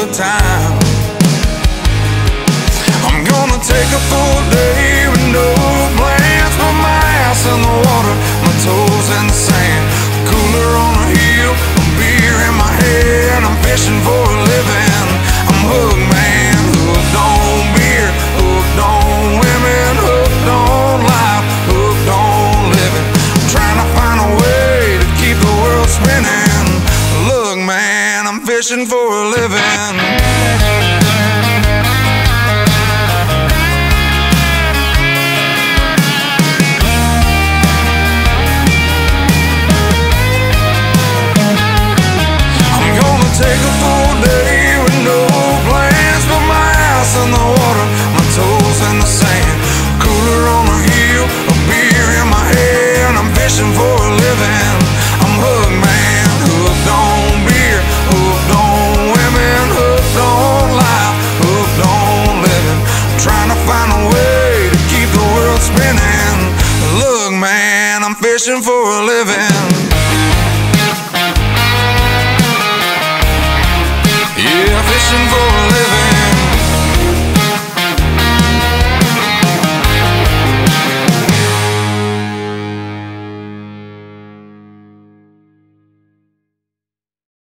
good time. I'm gonna take a full day no plans, put my ass in the water, my toes in the sand, cooler on a hill, a beer in my hand. I'm fishing for a living. I'm hooked, man, hooked on beer, hooked on women, hooked on life, hooked on living. I'm trying to find a way to keep the world spinning. Look, man, I'm fishing for a living. Take a full day with no plans, put my ass in the water, my toes in the sand, cooler on a hill, a beer in my hand. I'm fishing for a living. I'm hooked, man, hooked on beer, hooked on women, hooked on life, hooked on living. I'm trying to find a way to keep the world spinning. Look, man, I'm fishing for a living. Yeah, fishing for.